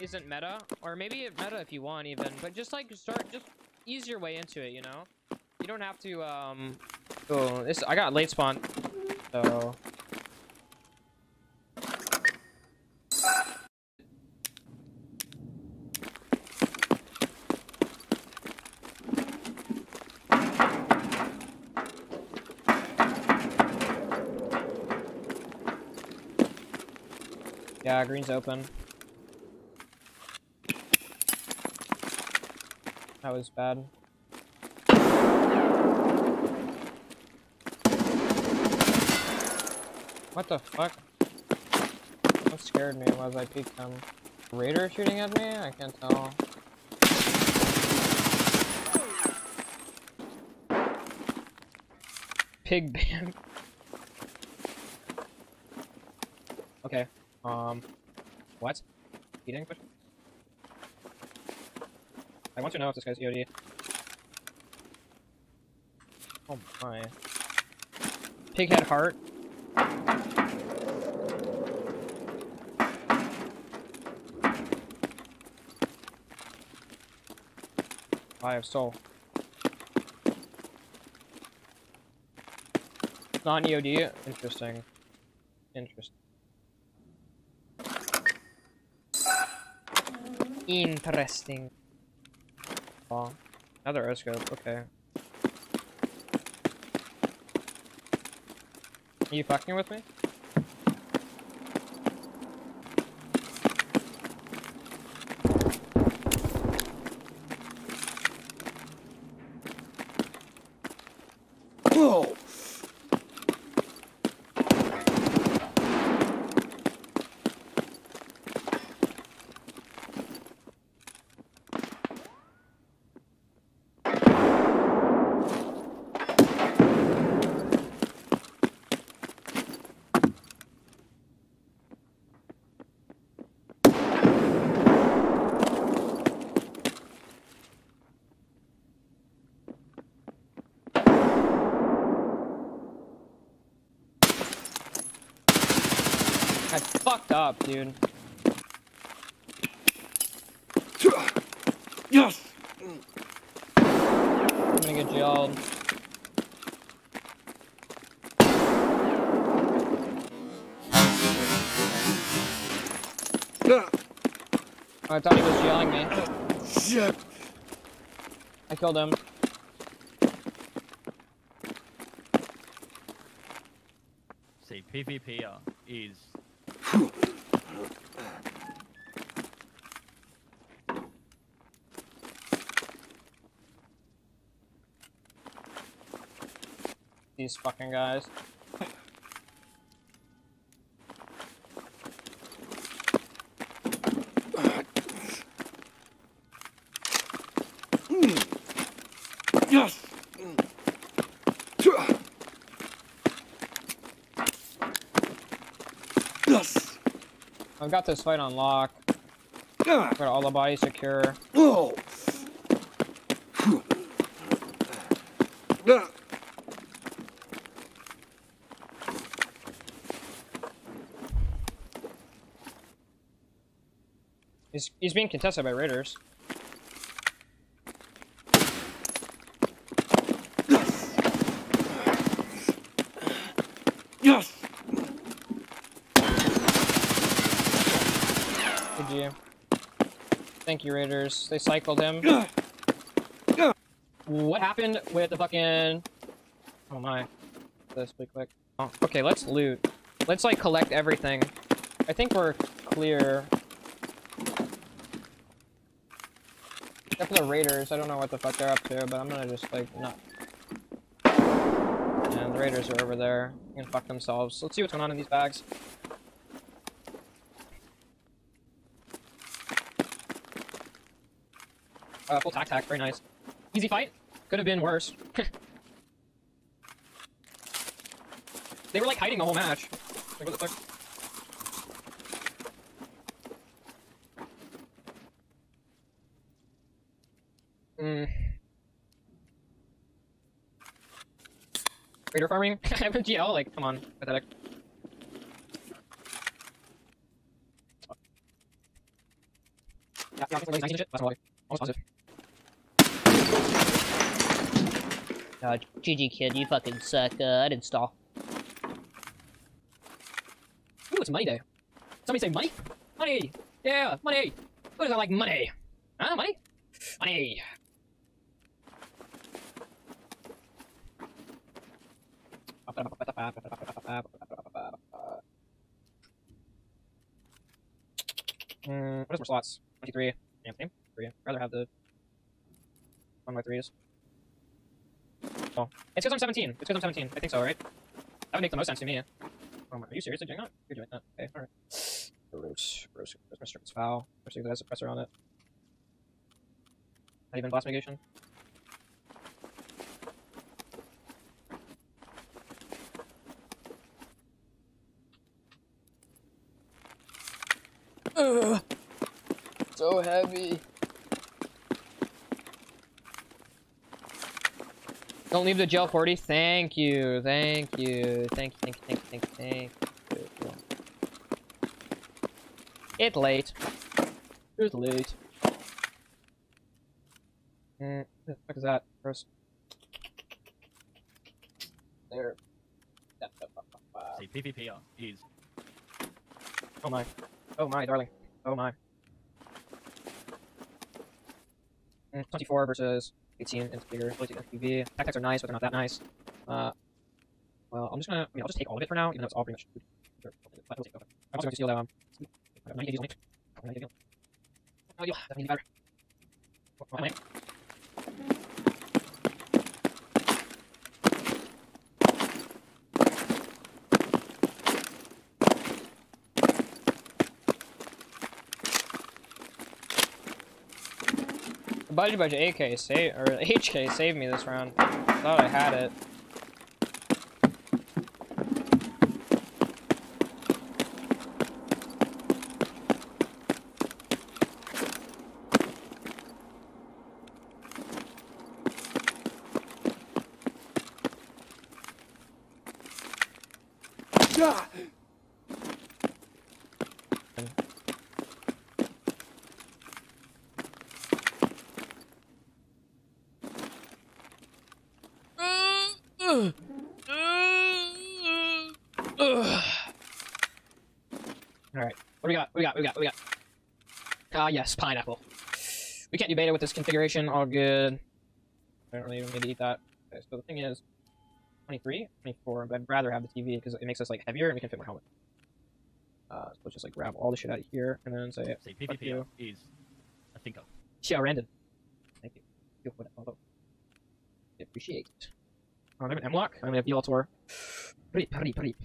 isn't meta, or maybe meta if you want even, but just like start, just ease your way into it, you know? You don't have to, um, oh, this, I got late spawn, so. Yeah, green's open. That was bad. What the fuck? What scared me was I peeked them. Raider shooting at me? I can't tell. Pig ban. okay. Um. What? Eating? I want to know if this guy's EOD. Oh my. Pighead heart. I have soul. Non EOD? Interesting. Interesting. Interesting. Oh, another scope. Okay. Are you fucking with me? Whoa! I fucked up, dude. Yes! I'm gonna get jailed. Ah, I thought he was yelling me. Shit! I killed him. See, PvP is These fucking guys. Yes! Yes! I've got this fight on lock. Got all the bodies secure. Ah, He's he's being contested by raiders. Yes! GG. Thank you, raiders. They cycled him. What happened with the fucking? Oh my. This quick, quick. Oh, okay, let's loot. Let's like collect everything. I think we're clear. Except for the raiders, I don't know what the fuck they're up to, but I'm gonna just like not. And the raiders are over there. They can fuck themselves. Let's see what's going on in these bags. Uh, full tac tac, very nice. Easy fight. Could have been worse. they were like hiding the whole match. Like, what the fuck? Hmm. Raider farming? GL? Like, come on. Pathetic. Yeah, yeah, nice and shit. That's all. Almost positive. Uh, GG kid, you fucking suck. Uh, I'd install. Ooh, it's money day. Somebody say money? Money! Yeah, money! Who doesn't like money? Huh, money? Money! Mm, what is more slots? 23. Yeah, same. Three. I'd rather have the one by threes. Oh, it's because I'm 17. It's because I'm 17. I think so, right? That would make the most sense to me. Oh, my, are you seriously doing that? You're doing that. Okay, alright. Gross. Gross. Gross. Mr. It's foul. Especially if it has a suppressor on it. Not even blast mitigation. Ugh. So heavy. Don't leave the GL40. Thank you. Thank you. Thank you. Thank you. Thank you. Thank you. Thank you. It's late. It's late. Mm, what the fuck is that? Gross. There. See, PvP is Oh my. Oh my, darling. Oh my. Mm, 24 versus Eighteen and seen clear, really MPV. Tactics are nice, but they're not that nice. Uh, well, I'm just gonna, I mean, I'll just take all of it for now, even though it's all pretty much I'm also going to steal, um, 90 deals, 90 deals. 90 deals. 90 deals. Budget budget AK save or HK saved me this round. Thought I had it. Yeah. Alright, what do we got? What do we got? What do we got? What we got? Ah, yes, pineapple. We can't do beta with this configuration. All good. I don't really even need to eat that. Okay, so the thing is, 23, 24, but I'd rather have the TV because it makes us like heavier and we can fit more helmet. Uh, so let's just like grab all the shit out of here and then say, Fuck PvP is a thinker. yeah, Randon. Thank you. You for that appreciate it. Oh, I have an M-LOK. I only have Yaltor. Pretty, pretty, pretty.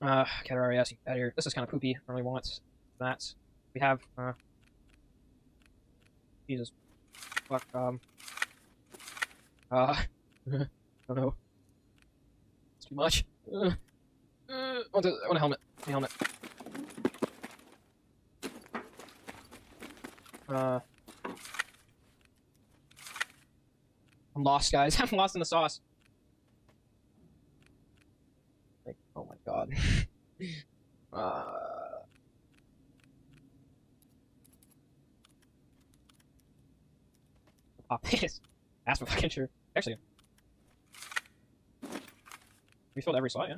Uh, ass out of here. This is kind of poopy. I don't really want that. We have, uh... Jesus. Fuck, um... Uh... oh no. It's too much. Uh, uh, I want, a, I want a helmet. A helmet. Uh... I'm lost, guys. I'm lost in the sauce. Like, oh my god. uh... Pop this. Ask for fucking sure. Actually. We filled every slot, yeah.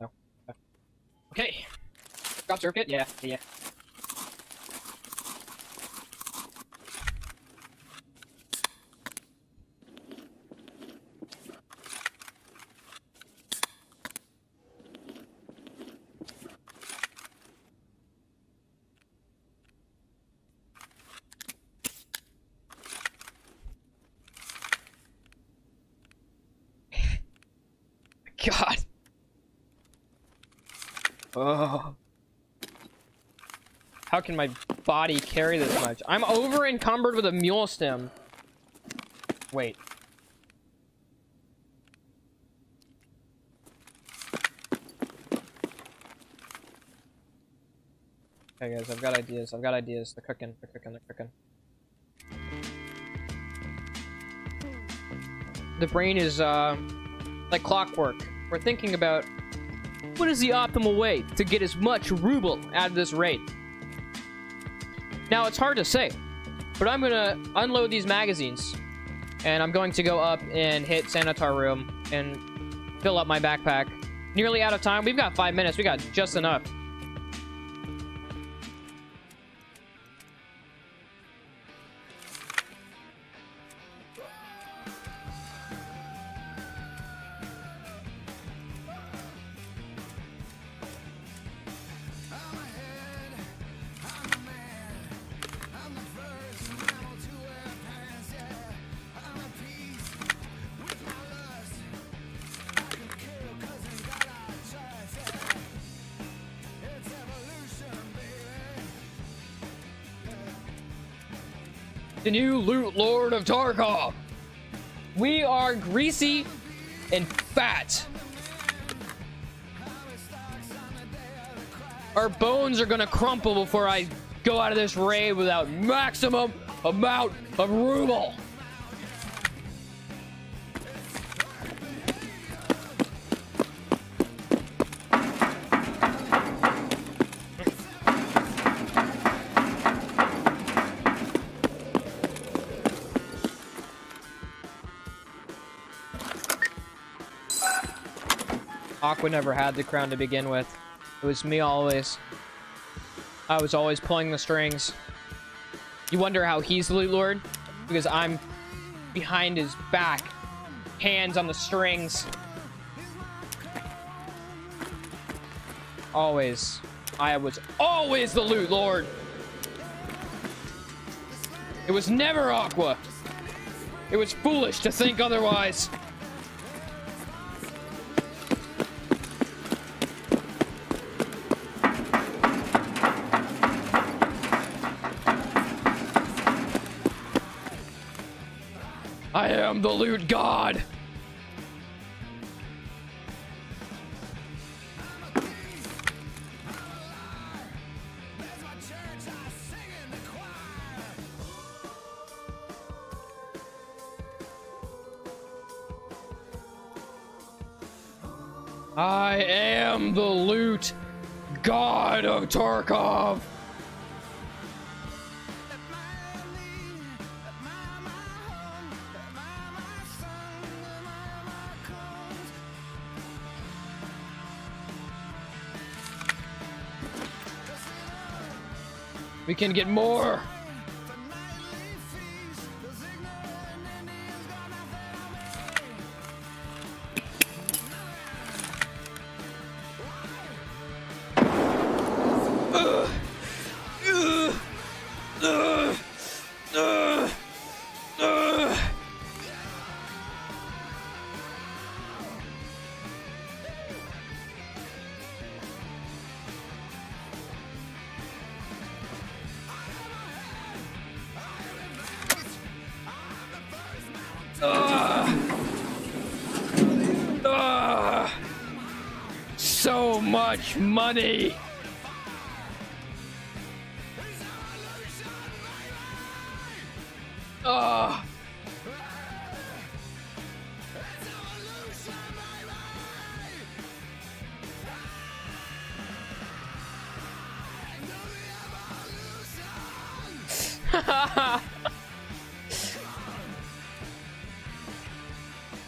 No. Okay. Got circuit? Yeah, yeah. God. Oh. How can my body carry this much? I'm over encumbered with a mule stim. Wait. Okay, guys, I've got ideas. I've got ideas. They're cooking. They're cooking. They're cooking. The brain is, uh, like clockwork. We're thinking about what is the optimal way to get as much ruble out of this raid. Now, it's hard to say, but I'm gonna unload these magazines, and I'm going to go up and hit Sanitar Room and fill up my backpack. Nearly out of time. We've got five minutes. We got just enough. The new loot lord of Tarkov. We are greasy and fat. Our bones are gonna crumple before I go out of this raid without maximum amount of ruble. Aqua never had the crown to begin with. It was me always. I was always pulling the strings. You wonder how he's the loot lord? Because I'm behind his back. Hands on the strings. Always. I was always the loot lord. It was never Aqua. It was foolish to think otherwise. I am the loot god. I am the loot god of Tarkov. We can get more. Much money. Ugh.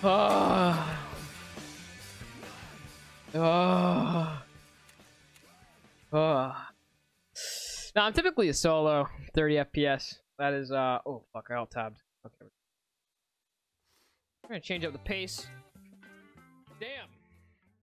Ah. I'm typically a solo, 30 FPS. That is uh oh fuck, I alt tabbed. Okay. We're gonna change up the pace.